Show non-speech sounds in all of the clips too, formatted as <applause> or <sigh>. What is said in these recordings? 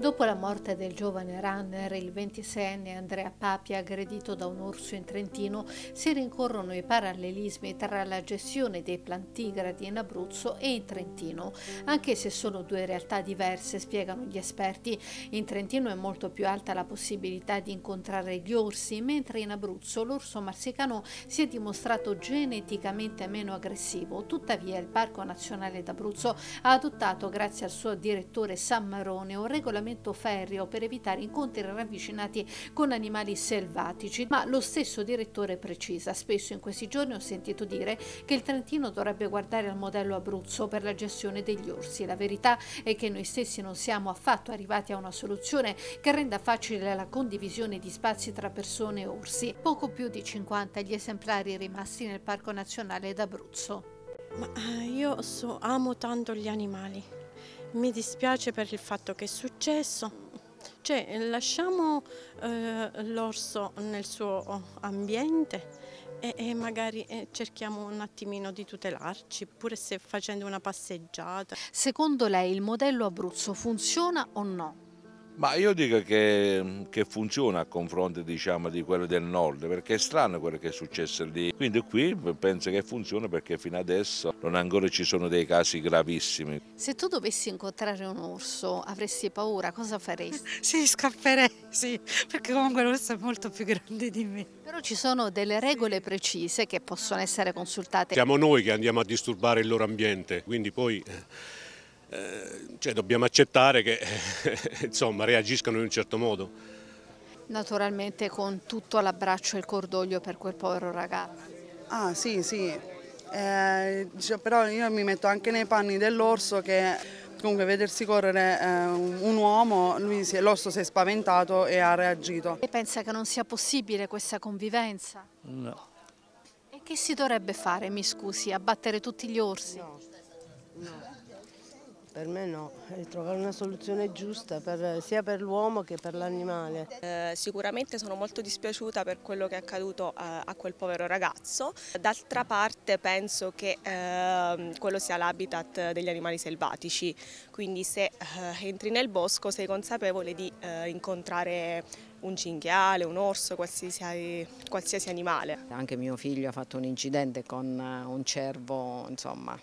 Dopo la morte del giovane runner, il 26enne Andrea Papi, aggredito da un orso in Trentino, si rincorrono i parallelismi tra la gestione dei plantigradi in Abruzzo e in Trentino, anche se sono due realtà diverse, spiegano gli esperti. In Trentino è molto più alta la possibilità di incontrare gli orsi, mentre in Abruzzo l'orso marsicano si è dimostrato geneticamente meno aggressivo. Tuttavia il Parco Nazionale d'Abruzzo ha adottato, grazie al suo direttore San Marone, un regolamento collegamento ferreo per evitare incontri ravvicinati con animali selvatici, ma lo stesso direttore precisa. Spesso in questi giorni ho sentito dire che il Trentino dovrebbe guardare al modello Abruzzo per la gestione degli orsi. La verità è che noi stessi non siamo affatto arrivati a una soluzione che renda facile la condivisione di spazi tra persone e orsi. Poco più di 50 gli esemplari rimasti nel Parco Nazionale d'Abruzzo. Ma eh, io so, amo tanto gli animali. Mi dispiace per il fatto che è successo. Cioè, lasciamo eh, l'orso nel suo ambiente e, e magari eh, cerchiamo un attimino di tutelarci, pure se facendo una passeggiata. Secondo lei il modello Abruzzo funziona o no? Ma io dico che, che funziona a confronto diciamo, di quello del nord, perché è strano quello che è successo lì. Quindi qui penso che funziona perché fino adesso non ancora ci sono dei casi gravissimi. Se tu dovessi incontrare un orso, avresti paura, cosa faresti? sì, scapperei, sì, perché comunque l'orso è molto più grande di me. Però ci sono delle regole precise che possono essere consultate. Siamo noi che andiamo a disturbare il loro ambiente, quindi poi eh, cioè dobbiamo accettare che <laughs> insomma, reagiscano in un certo modo. Naturalmente con tutto l'abbraccio e il cordoglio per quel povero ragazzo. Ah sì, sì, eh, però io mi metto anche nei panni dell'orso che comunque vedersi correre eh, un uomo, l'orso si è spaventato e ha reagito. E pensa che non sia possibile questa convivenza? No. E che si dovrebbe fare, mi scusi, abbattere tutti gli orsi? No, no. Per me no, è trovare una soluzione giusta per, sia per l'uomo che per l'animale. Eh, sicuramente sono molto dispiaciuta per quello che è accaduto a, a quel povero ragazzo, d'altra parte penso che eh, quello sia l'habitat degli animali selvatici, quindi se eh, entri nel bosco sei consapevole di eh, incontrare un cinghiale, un orso, qualsiasi, qualsiasi animale. Anche mio figlio ha fatto un incidente con eh, un cervo, insomma,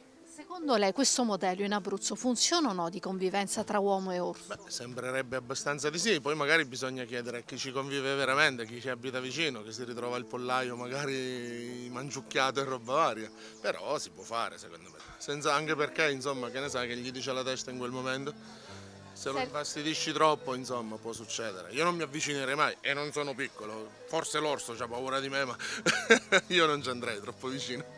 Secondo lei questo modello in Abruzzo funziona o no di convivenza tra uomo e orso? Beh, sembrerebbe abbastanza di sì, poi magari bisogna chiedere a chi ci convive veramente, a chi ci abita vicino, che si ritrova il pollaio magari mangiucchiato e roba varia, però si può fare secondo me, Senza, anche perché insomma che ne sai che gli dice la testa in quel momento? Se lo infastidisci troppo, insomma, può succedere. Io non mi avvicinerei mai e non sono piccolo. Forse l'orso ha paura di me, ma <laughs> io non ci andrei troppo vicino.